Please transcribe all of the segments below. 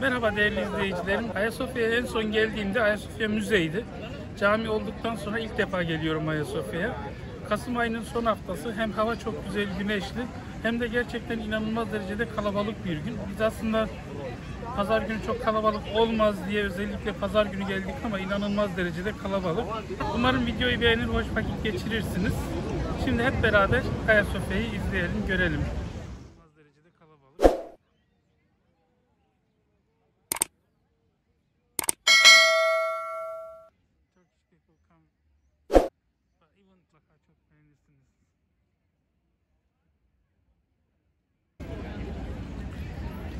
Merhaba değerli izleyicilerim. Ayasofya'ya en son geldiğimde Ayasofya müzeydi. Cami olduktan sonra ilk defa geliyorum Ayasofya'ya. Kasım ayının son haftası hem hava çok güzel güneşli hem de gerçekten inanılmaz derecede kalabalık bir gün. Biz aslında pazar günü çok kalabalık olmaz diye özellikle pazar günü geldik ama inanılmaz derecede kalabalık. Umarım videoyu beğenir, hoş vakit geçirirsiniz. Şimdi hep beraber Ayasofya'yı izleyelim, görelim.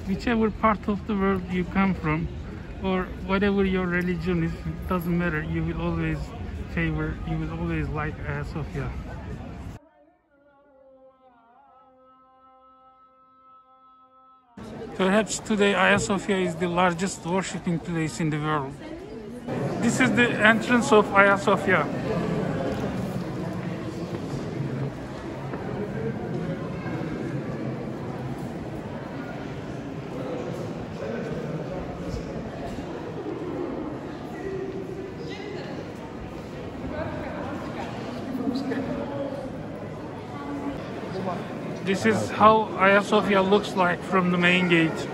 Whichever part of the world you come from, or whatever your religion is, it doesn't matter. You will always favor, you will always like uh, Ayasofya. Perhaps today Ayasofya is the largest worshipping place in the world. This is the entrance of Ayasofya. This is how Ayasofya looks like from the main gate.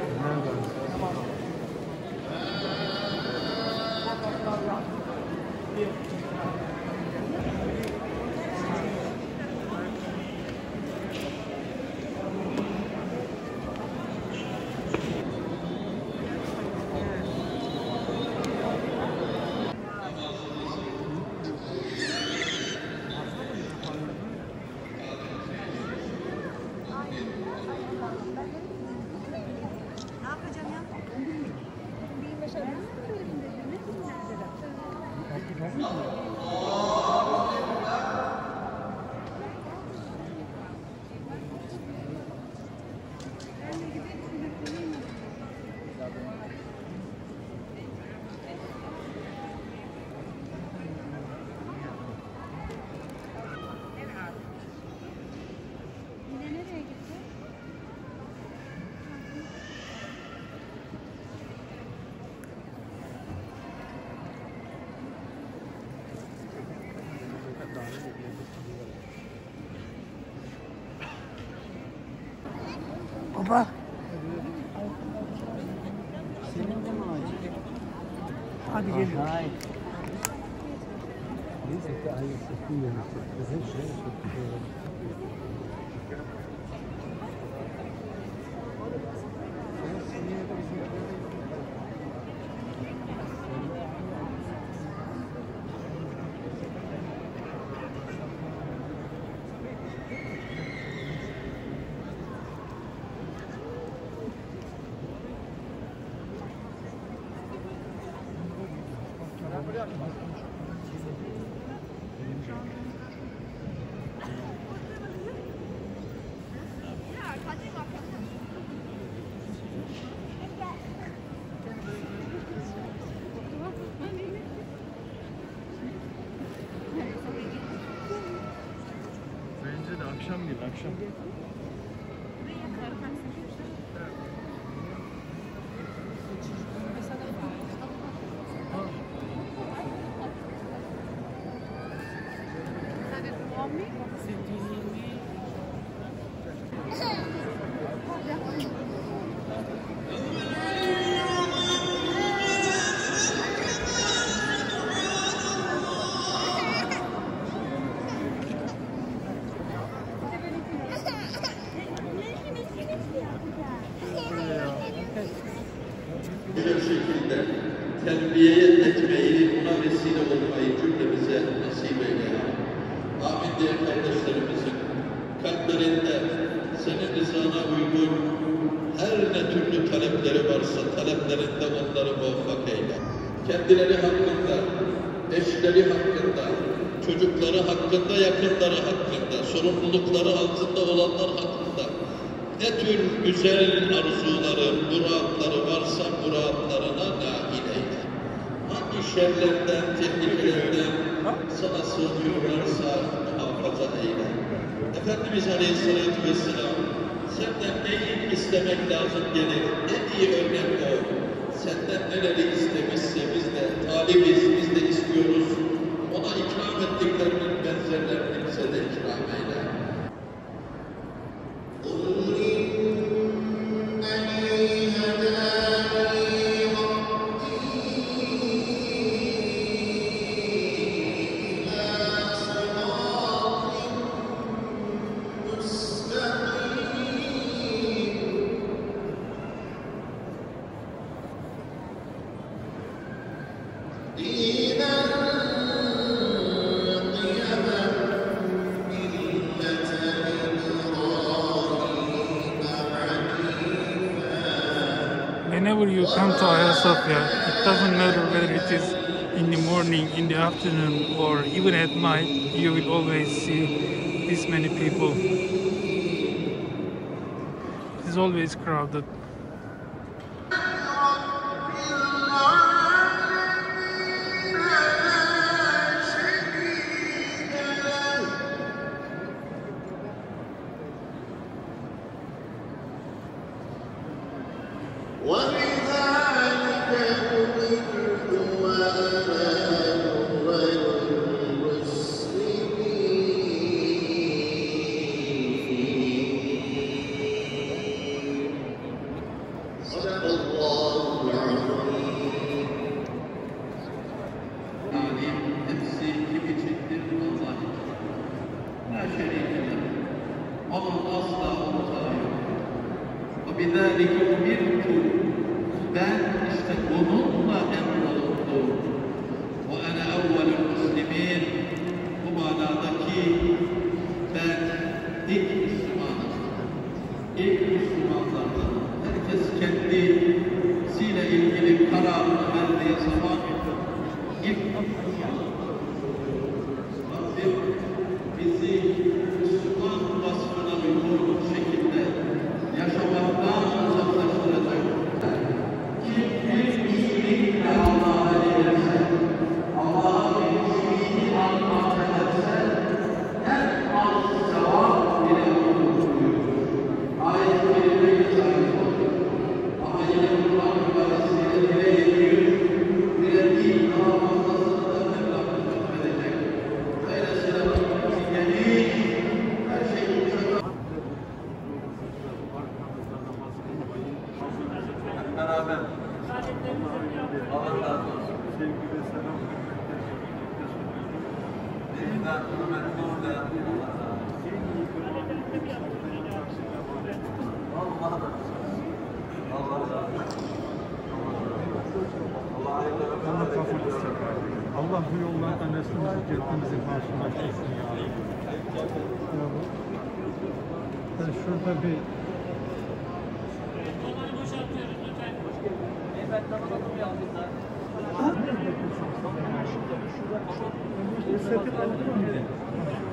Merhaba. Senin de mi acil? Hadi gelin. Hayır. Neyse ki ailesi kıyıyor. Kızın şey. Thank you. Kalplerinde senin rızana uygun her ne türlü talepleri varsa taleplerinde onları muvaffak eyle. Kendileri hakkında, eşleri hakkında, çocukları hakkında, yakınları hakkında, sorumlulukları altında olanlar hakkında ne tür güzel arzuları, muratları varsa muratlarına nail eyle. Hangi şerlerden, tehlikelerden sana sığınıyorlarsa sıfatıyla. Efendimiz Aleyhisselatü Vesselam senden neyi istemek lazım gelir? En iyi örnek o. Senden neleri istemişse biz de talibiz, biz de Come Hagia Sophia. It doesn't matter whether it is in the morning, in the afternoon, or even at night, you will always see this many people. It's always crowded. Allah bu yollarda neslimizi, kendimizi karşılaştırsın ya. Ben şurada bir Beyefendi tamam adım yazdılar. Satın aldım mı?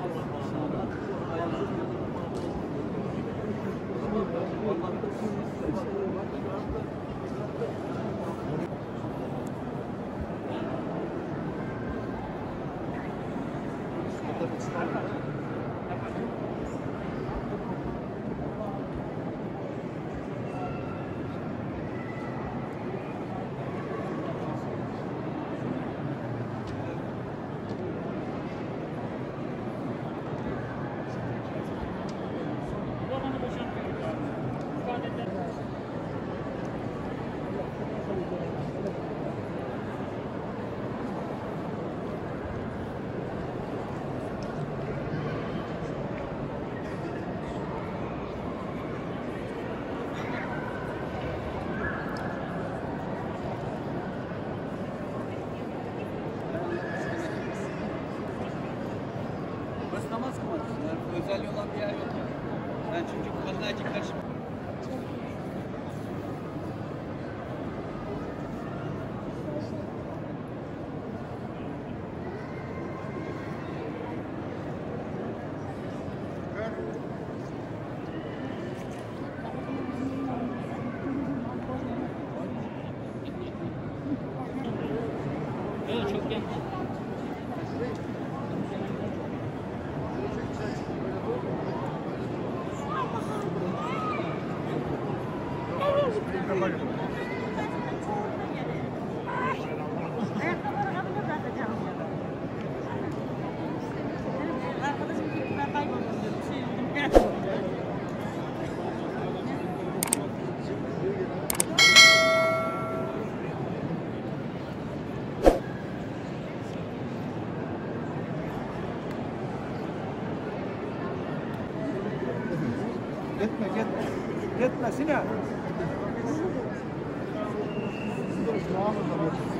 assim mesmo. Dois novos,